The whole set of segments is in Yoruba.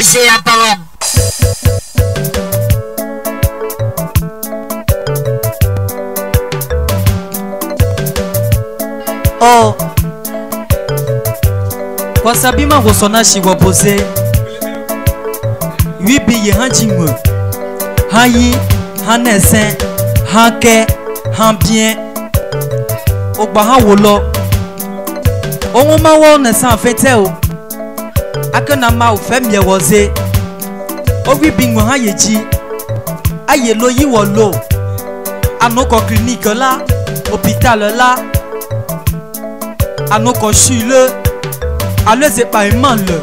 Say a poem. Oh, kwa sabima wosona shingwa pose wibi ye hanjingwe hayi hanese hanke hanbien ogba hawo lo O ma wo na san fete o akana ma ofɛ miɛ wɔze owi bi ŋun hã yɛ dzi ayɛ lo yi wɔ lo anokɔ kliniki la hopital la anokɔ sui le alo ezekpa ema le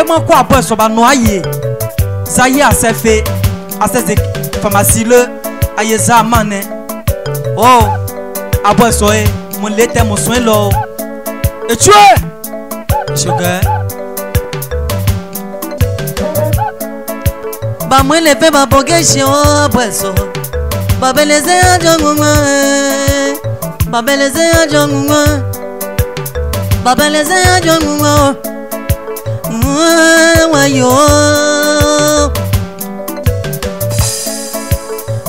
ema kɔ abɔ esɔba nɔ ayɛ zayi asɛfe asɛze famasi le ayɛ za ama nɛ ɔ abɔ esɔ yɛ e, mo le tɛ mo sɔn e lɔ etsue. Sugar. bamwele mpe babokesio bweso babeleze ya jongungwa babeleze ya jongungwa babeleze ya jongungwa wayo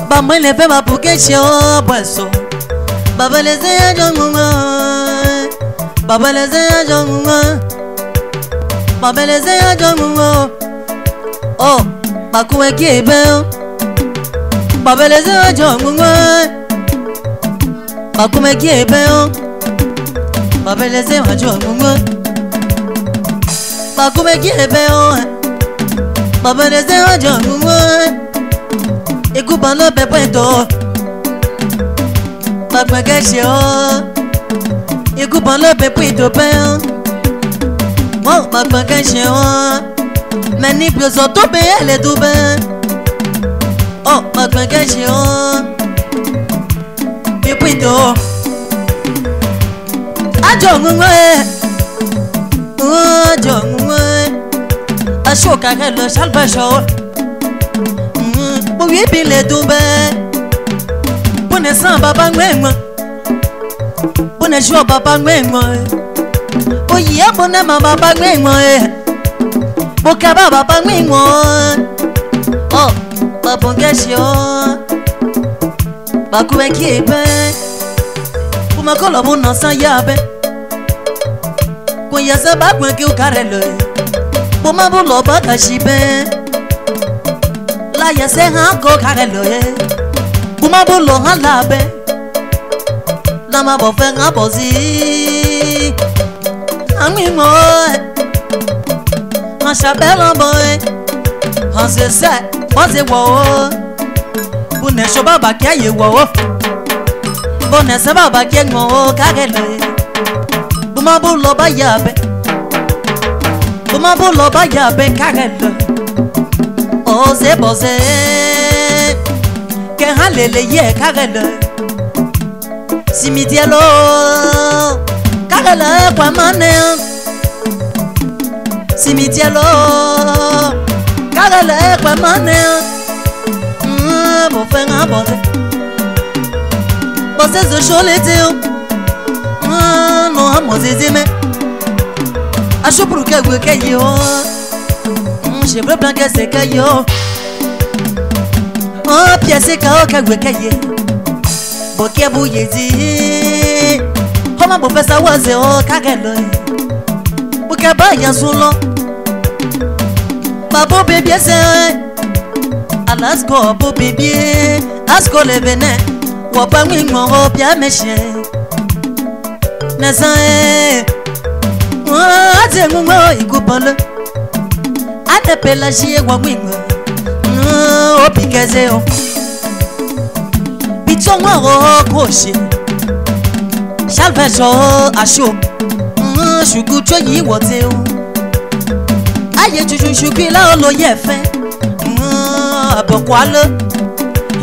bamwele mpe babokesio bweso babeleze ya jongungwa babeleze ya jongungwa babeleze ya jongungwa oh kpakuwe kie be kpabeleze ojo ŋuŋue kpakume kie be kpabeleze ojo ŋuŋue kpakume kie be kpabeleze ojo ŋuŋue ikú bana pẹpẹ tó kpakume kẹsì o ikú bana pẹpẹ tó bẹ wọn kpakume kẹsì o meni biozo tobe ele dube o magbenge o pipito ajo ngungo e ajo ngungo e ashoka hello shalbasho buwi bi le dube bune san baba ngwenwa bune sho baba ngwenwa oyi ebune ma baba ngwenwa e oh ukaba vapamwimwo o vabhongexyo vakuvekipe kumakolo vunosa yave kuyese vakweki ukarele vumavulo vakaxipe layese hanko karele vumavulo halave lamavofe ngaposi amwimwoe ṣàbẹ́lọ́bọ̀ẹ́ ọ̀sẹ̀sẹ̀ bọ́sẹ̀ wọ̀ọ́ bùnẹ̀ ṣọ́ bàbà kí ayé wọ̀ọ́ bùnẹ̀ ṣẹ́ bàbà kí ẹ̀gbọ̀n ó kágẹ̀lẹ̀ bùmọ́bù lọ bá yà bẹ́ bùmọ́bù lọ bá yà bẹ́ kágẹ̀lẹ̀ ọ̀sẹ̀ bọ̀sẹ̀ kẹ̀hán lèlè yẹ kágẹ̀lẹ̀ simitiẹ́ lọ́ọ́ kágẹ̀lẹ̀ kwamánẹ́ cimetière lo kaka le kpɛ mɔne mo fɛ ŋa bɔ dɛ bɔsɛ zoso le te o nɔ mɔ zeze mɛ asopuru kɛ gbe kɛ yi o chevre blanc kɛ se kɛ yi o hmm, piɛsi kɛ o kɛ gbe kɛ yi bɔkɛ bu yezi kɔma bɔ fɛ sa wɔze lɔ ye kɛ ba yan sunlɔ babo bebie sɛ alasko bo bebie asko le bene wɔ ba ŋui ŋmɔ o bia me sie ne san ye wɔn ati ŋuŋɔ igu bɔlɔ ane pe la si ye wɔ ŋui ŋmɔ o bi kɛse o bitɔn ŋɔ o ko si salvɛ shukucho yi wote o aye chuchu shuki la olo ye fe abokwalo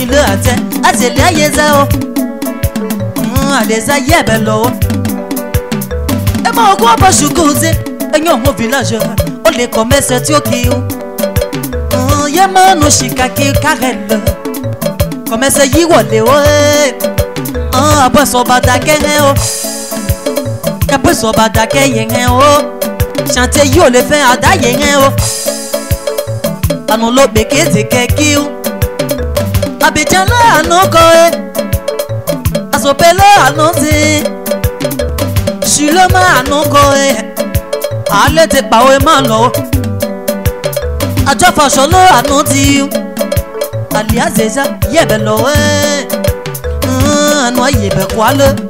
ile ate atele aye za o aleza ye be lo e ma ogun obo shukute eyan mo village o le ko mese ti o ki o ye ma no shikake karelo kọmẹsẹ yí wọlé o ẹ ọ àbọ̀sọ̀ bàtà kẹ́hẹ́ o. Kepeso badake yengen o Chante yo le fin ada yengen o Anon lo beke teke kiw Abidjan lo anon koe Asope lo anon te Shuloma anon koe Ale te pa we man lo Ajofa sholo anon ti Aliazeja yebe lo e Anwa yebe kwa le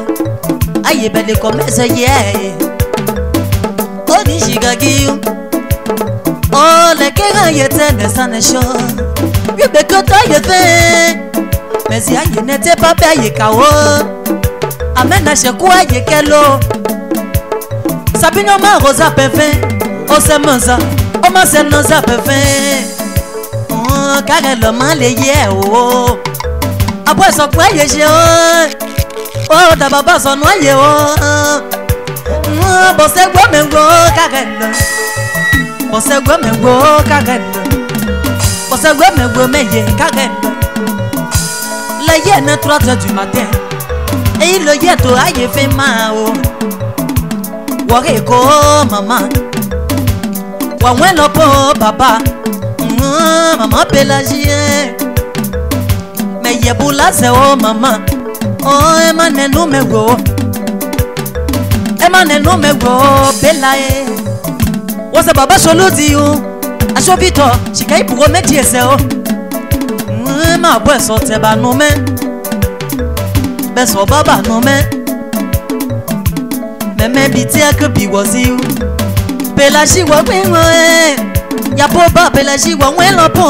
aye belle come ye odi shigagi o le ke ga ye te ne sa sho bi be to ye fe me aye ne te pape be aye ka amena se ku aye ke sabino ma rosa pefe ose se oma o ma se nanza pefe o ka ga lo ma le ye o abo so pe ye o da baba sọ nua yẹ o bọsẹ gbọ mẹ gbọ kagẹ nọ bọsẹ gbọ mẹ gbọ kagẹ nọ bọsẹ gbọ mẹ gbọ mẹ yẹ ne trois du matin e èyí ló yẹ tó ayé fi máa o wọ́ọ̀rẹ́ kó mama wàwọn ẹ̀ lọ́pọ̀ bàbá mama pélagie mẹ yẹ bú lásẹ̀ o mama oh ema ne numero ema ne numero bela e wọ́n sọ bàbá ṣolú ti yun aṣọ bìtọ̀ ṣìkà ìbùkọ́ méjì ẹsẹ̀ o máa bọ́ ẹ̀sọ́ tẹ̀ bá nu mẹ́ bẹ́sọ̀ bá bà nu mẹ́ mẹ́mẹ́ bíi tí ẹ kò bì wọ́ sí o bẹ́lá ṣì wọ́n pín wọn ẹ̀ yàbọ̀ bá bẹ́lá ṣì wọ́n wọ́n lọ́pọ̀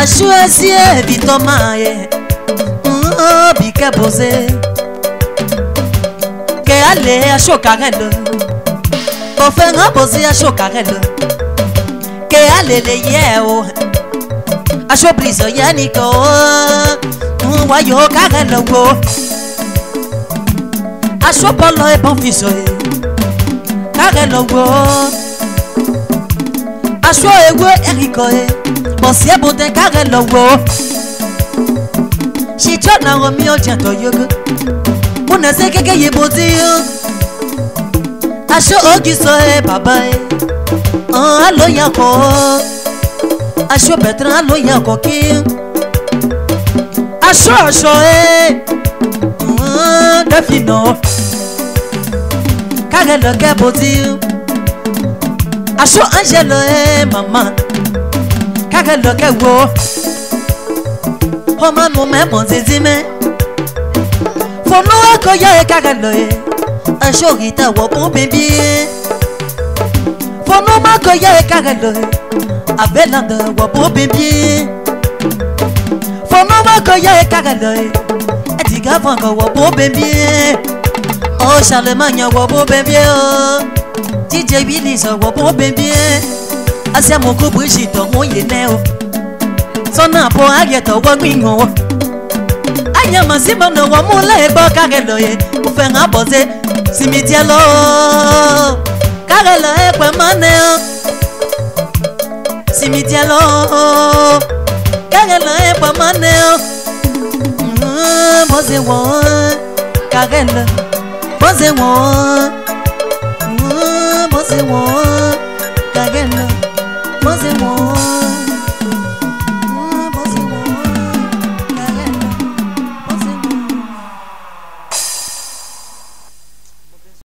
aṣọ ẹ̀ sí ẹ̀ bìtọ̀ máa yẹ obi ke boze ke ale ashokare karelo. mo fẹ́ràn boze ashokare lo ke ale le yẹ o aṣọ́bìrìsọ yẹn nìkan ó karelo wo. kárẹ̀ polo aṣọ́bọ̀lọ́ e ẹ̀bọ̀n fi sọ e. yẹ kárẹ̀ lọ́wọ́ aṣọ́ ewé ẹ̀ríkọ̀ yẹ e. bọ̀sí ẹ̀bùn tẹ kárẹ̀ lọ́wọ́. She now shichwa na omi oja I yogo muna you keke ye boti yo asho ogi so e baba e oh alo I ko your cooking. I ya I ki eh. asho e dafino kage lo ke boti I asho angelo eh, mama kage lo ke wo homa no me monzizime fono ako ya e kagando e asho gita wo bo bebi fono ma ko ya e kagando e abelanda wo bo bebi fono ma ko ya e kagando e diga fongo wo bo bebi o shalemanya wo bo bebi o DJ Billy so wo bo bebi asiamuko bu shi to mo ye ne o tona po ageto wagwingo anya masimo no wamule ebo kagelo ye ufe ngaboze simitielo kagelo ekwe maneo simitielo kagelo ekwe maneo mm, boze wo kagelo boze wo mm, boze wo kagelo boze wo